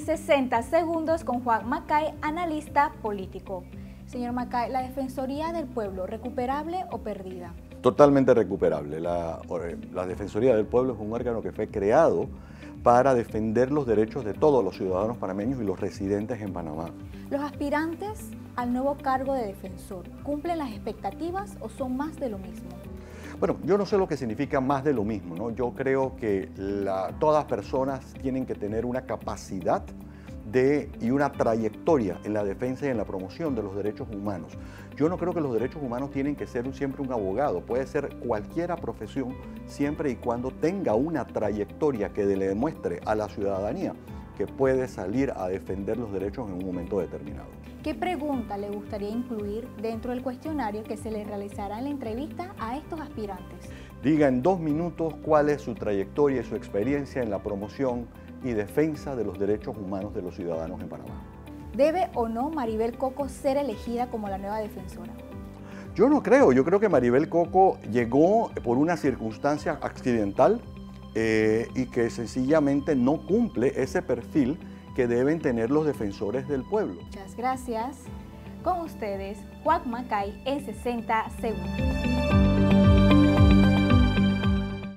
en 60 segundos con Juan Macay, analista político. Señor Macay, ¿la Defensoría del Pueblo, recuperable o perdida? Totalmente recuperable. La, la Defensoría del Pueblo es un órgano que fue creado para defender los derechos de todos los ciudadanos panameños y los residentes en Panamá. ¿Los aspirantes al nuevo cargo de defensor cumplen las expectativas o son más de lo mismo? Bueno, yo no sé lo que significa más de lo mismo, ¿no? Yo creo que todas personas tienen que tener una capacidad de, y una trayectoria en la defensa y en la promoción de los derechos humanos. Yo no creo que los derechos humanos tienen que ser siempre un abogado, puede ser cualquiera profesión siempre y cuando tenga una trayectoria que le demuestre a la ciudadanía que puede salir a defender los derechos en un momento determinado. ¿Qué pregunta le gustaría incluir dentro del cuestionario que se le realizará en la entrevista a estos aspirantes? Diga en dos minutos cuál es su trayectoria y su experiencia en la promoción y defensa de los derechos humanos de los ciudadanos en Panamá. ¿Debe o no Maribel Coco ser elegida como la nueva defensora? Yo no creo, yo creo que Maribel Coco llegó por una circunstancia accidental eh, y que sencillamente no cumple ese perfil que deben tener los defensores del pueblo. Muchas gracias. Con ustedes, Juan Macay en 60 segundos.